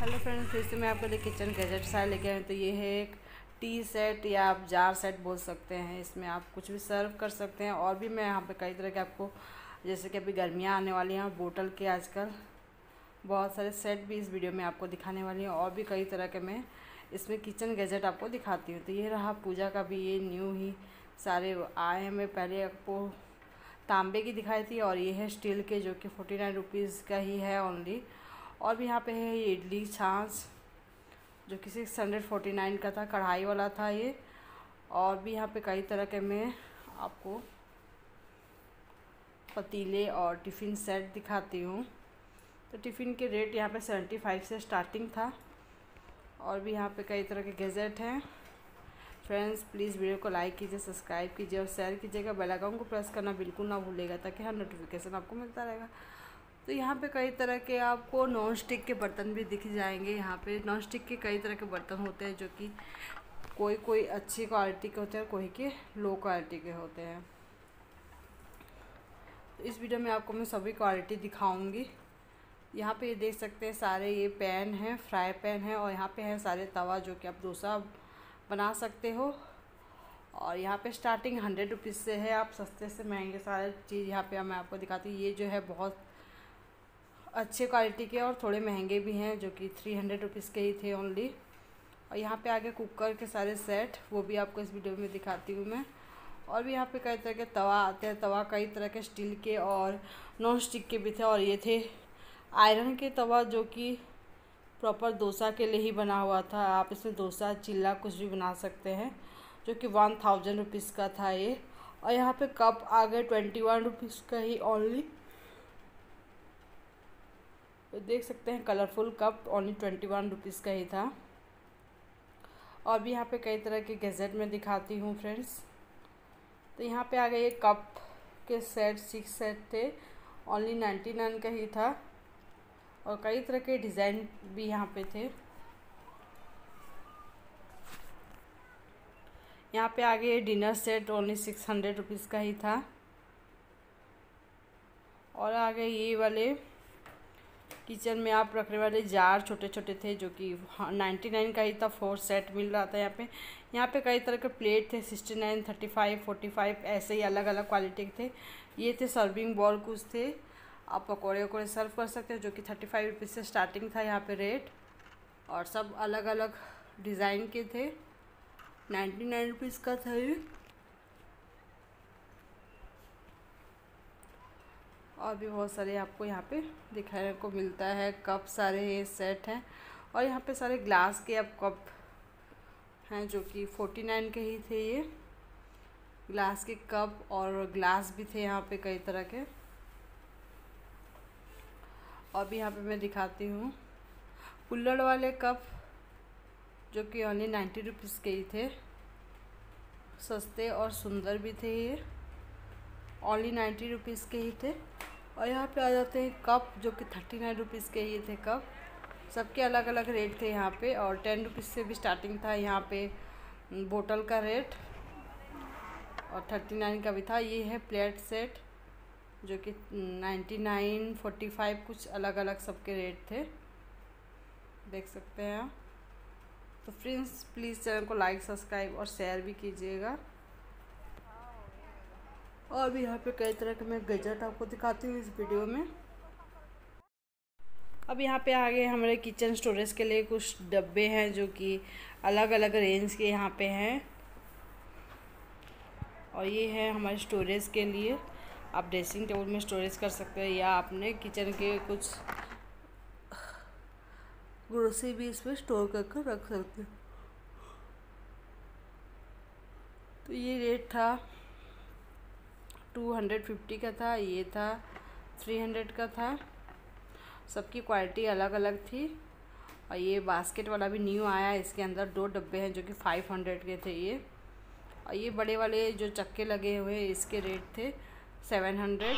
Hello friends, फिर से मैं आपके लिए किचन गैजेट सारे लेके आए तो ये है एक टी सेट या आप जार सेट बोल सकते हैं। इसमें आप कुछ भी सर्व कर सकते हैं और भी मैं यहाँ पे कई तरह के आपको, जैसे कि अभी गर्मियाँ आने वाली हैं बोतल के आजकल बहुत सारे सेट भी इस वीडियो में आपको दिखाने वाली हैं और भी कई तरह के मैं इसमें किचन गैजेट आपको दिखाती हूँ। तो ये रहा पूजा का भी, ये न्यू ही सारे आए हैं। मैं पहले आपको तांबे की दिखाई थी और ये है स्टील के, जो कि फोर्टी नाइन रुपीज़ का ही है ओनली और भी यहाँ पे है ये इडली छाछ, जो कि सिक्स हंड्रेड फोर्टी नाइन का था, कढ़ाई वाला था ये। और भी यहाँ पे कई तरह के मैं आपको पतीले और टिफ़िन सेट दिखाती हूँ। तो टिफ़िन के रेट यहाँ पे सेवेंटी फाइव से स्टार्टिंग था। और भी यहाँ पे कई तरह के गैजेट हैं। फ्रेंड्स, प्लीज़ वीडियो को लाइक कीजिए, सब्सक्राइब कीजिए और शेयर कीजिएगा। बेल आइकन को प्रेस करना बिल्कुल ना भूलेगा ताकि हर नोटिफिकेशन आपको मिलता रहेगा। तो यहाँ पे कई तरह के आपको नॉन स्टिक के बर्तन भी दिख जाएँगे। यहाँ पे नॉन स्टिक के कई तरह के बर्तन होते हैं जो कि कोई कोई अच्छी क्वालिटी के होते हैं कोई के लो क्वालिटी के होते हैं। तो इस वीडियो में आपको मैं सभी क्वालिटी दिखाऊँगी। यहाँ पे ये देख सकते हैं सारे ये पैन हैं फ्राई पैन हैं और यहाँ पे हैं सारे तवा जो कि आप डोसा बना सकते हो। और यहाँ पे स्टार्टिंग हंड्रेड रुपीज़ से है, आप सस्ते से महँगे सारे चीज़ यहाँ पे मैं आपको दिखाती हूँ। ये जो है बहुत अच्छे क्वालिटी के और थोड़े महँगे भी हैं, जो कि थ्री हंड्रेड रुपीज़ के ही थे ओनली और यहाँ पे आगे कुकर के सारे सेट वो भी आपको इस वीडियो में दिखाती हूँ मैं। और भी यहाँ पे कई तरह के तवा आते हैं, तवा कई तरह के स्टील के और नॉन स्टिक के भी थे, और ये थे आयरन के तवा, जो कि प्रॉपर डोसा के लिए ही बना हुआ था। आप इसमें डोसा, चिल्ला कुछ भी बना सकते हैं, जो कि वन थाउज़ेंड रुपीज़ का था ये। और यहाँ पे कप आ गए ट्वेंटी वन रुपीज़ का ही ओनली तो देख सकते हैं colourful cup only twenty one rupees का ही था। और भी यहाँ पे कई तरह के गैजेट में दिखाती हूँ फ्रेंड्स तो यहाँ पे आ गए ये कप के सेट सिक्स सेट थे ओनली नाइन्टी नाइन का ही था। और कई तरह के डिज़ाइन भी यहाँ पे थे। यहाँ पे आगे dinner set only six hundred rupees का ही था। और आगे ये वाले किचन में आप रखने वाले जार छोटे छोटे थे जो कि नाइन्टी नाइन का ही था फोर सेट मिल रहा था यहाँ पे। यहाँ पे कई तरह के प्लेट थे sixty nine thirty five forty five ऐसे ही अलग अलग क्वालिटी के थे। ये थे सर्विंग बॉल कुछ थे। आप पकौड़े वकौड़े सर्व कर सकते हैं, जो कि थर्टी फाइव रुपीज़ से स्टार्टिंग था यहाँ पे रेट और सब अलग अलग डिज़ाइन के थे। नाइन्टी नाइन रुपीज़ का था ये। और भी बहुत सारे आपको यहाँ पे दिखाने को मिलता है। कप सारे ये सेट हैं और यहाँ पे सारे ग्लास के अब कप हैं जो कि फोर्टी नाइन के ही थे ये। ग्लास के कप और ग्लास भी थे यहाँ पे कई तरह के। और भी यहाँ पे मैं दिखाती हूँ। कुल्लड़ वाले कप जो कि ओनली नाइन्टी रुपीज़ के ही थे। सस्ते और सुंदर भी थे ये। ओनली नाइन्टी रुपीज़ के ही थे। और यहाँ पे आ जाते हैं कप, जो कि थर्टी नाइन रुपीज़ के ये थे कप। सबके अलग अलग रेट थे यहाँ पे और टेन रुपीज़ से भी स्टार्टिंग था यहाँ पे बोतल का रेट और थर्टी नाइन का भी था। ये है प्लेट सेट जो कि नाइन्टी नाइन, फोर्टी फाइव कुछ अलग अलग सबके रेट थे। देख सकते हैं आप। तो फ्रेंड्स प्लीज़ चैनल को लाइक सब्सक्राइब और शेयर भी कीजिएगा। और भी यहाँ पे कई तरह के मैं गजट आपको दिखाती हूँ इस वीडियो में। अब यहाँ पे आगे हमारे किचन स्टोरेज के लिए कुछ डब्बे हैं जो कि अलग अलग रेंज के यहाँ पे हैं। और ये है हमारे स्टोरेज के लिए। आप ड्रेसिंग टेबल में स्टोरेज कर सकते हैं या आपने किचन के कुछ ग्रोसरी भी इसमें स्टोर करके रख सकते हैं। तो ये रेट था। टू हंड्रेड फिफ्टी का था, ये था, थ्री हंड्रेड का था। सबकी क्वालिटी अलग अलग थी। और ये बास्केट वाला भी न्यू आया, इसके अंदर दो डब्बे हैं जो कि फाइव हंड्रेड के थे ये। और ये बड़े वाले जो चक्के लगे हुए इसके रेट थे सेवन हंड्रेड।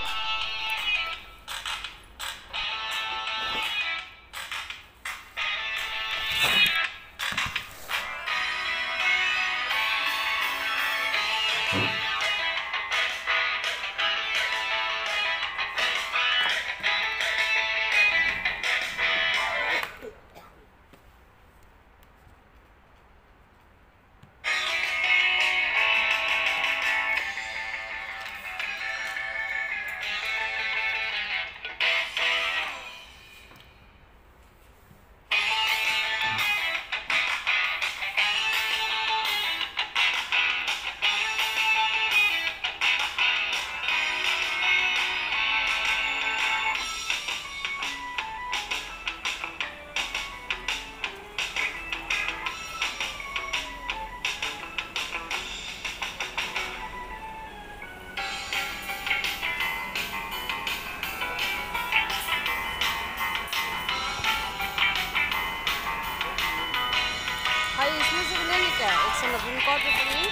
है कौन सा तुम्हें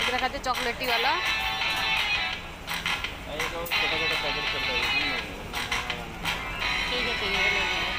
इधर खाते चॉकलेटी वाला एक और छोटा छोटा पैकेट करता है ठीक है ठीक है ले लीजिए